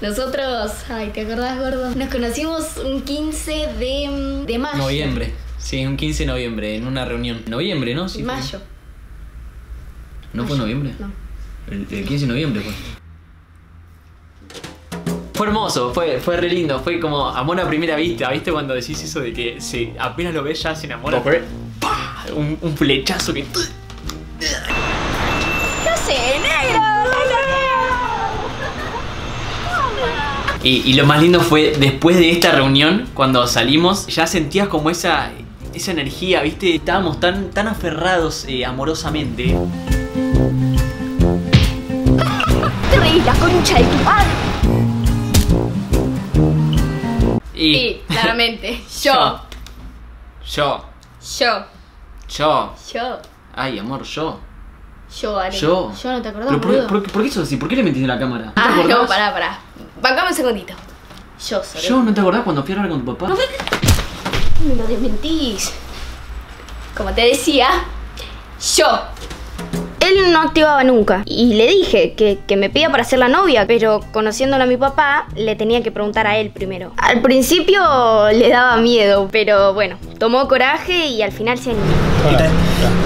Nosotros, ay, ¿te acordás, gordo? Nos conocimos un 15 de, de mayo. Noviembre. Sí, un 15 de noviembre, en una reunión. Noviembre, ¿no? Sí, fue. Mayo. ¿No fue noviembre? No. El, el 15 de noviembre fue. Fue hermoso, fue, fue re lindo, fue como amor a primera vista, ¿viste? Cuando decís eso de que se, apenas lo ves ya se enamora. Un, un flechazo que... Y, y lo más lindo fue después de esta reunión, cuando salimos, ya sentías como esa, esa energía, ¿viste? Estábamos tan, tan aferrados eh, amorosamente. Te reís la concha de tu padre. Y Sí, claramente. Yo. yo, Yo. yo, Yo. ay amor, yo. Yo, Ale. Yo. Yo no te acordás, Pero por, boludo. por, por qué sos así? ¿Por qué le mentiste en la cámara? ¿No te Ah, no, pará, pará. Bancame un segundito. Yo, Soreo. ¿Yo no te acordás cuando fui a hablar con tu papá? Me lo desmentís. Como te decía, yo. Él no activaba nunca. Y le dije que, que me pida para ser la novia, pero conociéndolo a mi papá, le tenía que preguntar a él primero. Al principio le daba miedo, pero bueno, tomó coraje y al final se animó. ¿Qué tal?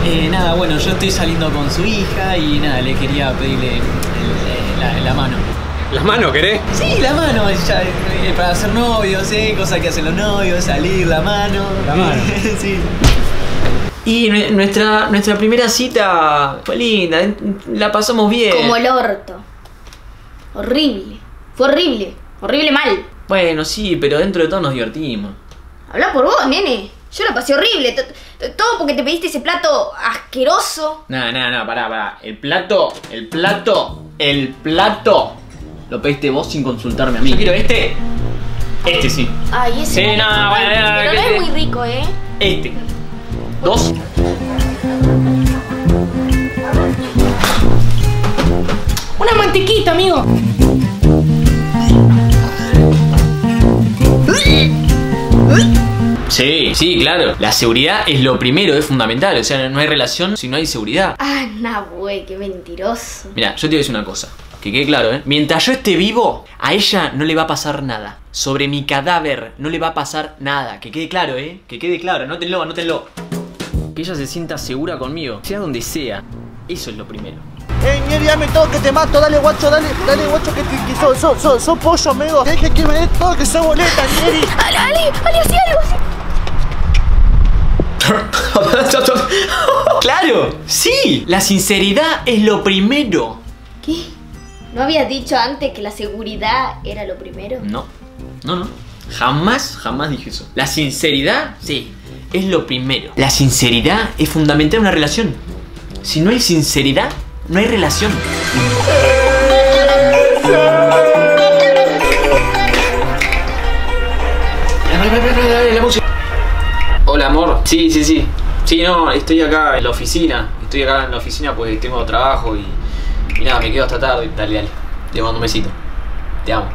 Eh, nada, bueno, yo estoy saliendo con su hija y nada, le quería pedirle el- la, la mano. ¿Las manos querés? Sí, la mano, ya, eh, para ser novios, ¿eh? Cosa que hacen los novios, salir, la mano. La mano. sí. Y nue- nuestra, nuestra primera cita fue linda, la pasamos bien. Como el orto. Horrible. Fue horrible. Horrible mal. Bueno, sí, pero dentro de todo nos divertimos. Habla por vos, nene. Yo la pasé horrible. Todo porque te pediste ese plato asqueroso. Nada, nada, nada, pará, pará. El plato, el plato, el plato. Lo pediste vos sin consultarme a mí. Yo quiero este. Este sí. Ay, ese. Sí, no, Ay, bueno, no, Pero no es muy rico, ¿eh? Este. Dos. Una mantequita, amigo. Sí, sí, claro. La seguridad es lo primero, es fundamental. O sea, no hay relación si no hay seguridad. Ah, nah, güey, qué mentiroso. Mira, yo te voy a decir una cosa. Que quede claro, ¿eh? Mientras yo esté vivo, a ella no le va a pasar nada. Sobre mi cadáver no le va a pasar nada. Que quede claro, ¿eh? Que quede claro. Anótenlo, anótenlo. Que ella se sienta segura conmigo. Sea donde sea. Eso es lo primero. Ey, Nieri, dame todo que te mato, dale guacho, dale, dale guacho que, te, que so, so, so, so pollo, amigo. Deje que me dé todo que soy boleta, Nieri. Ale, Ale, Ale, así algo así. ¡Claro! ¡Sí! La sinceridad es lo primero. ¿Qué? ¿No habías dicho antes que la seguridad era lo primero? No, no, no. Jamás, jamás dije eso. La sinceridad, sí, es lo primero. La sinceridad es fundamental en una relación. Si no hay sinceridad, no hay relación. Hola, amor. Sí, sí, sí. Sí, no, estoy acá en la oficina. Estoy acá en la oficina porque tengo trabajo y, y nada, me quedo hasta tarde. Dale, dale. Te mando un besito. Te amo.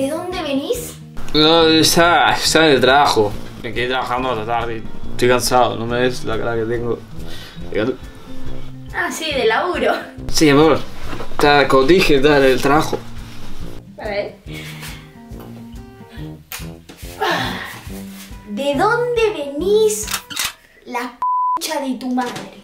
¿De dónde venís? No, ya, ya en el trabajo. Me quedé trabajando hasta tarde. Estoy cansado, no me ves la cara que tengo. Ah, sí, de laburo. Sí, amor. Está, como dije, está en el trabajo. A ver. ¿De dónde venís la p de tu madre?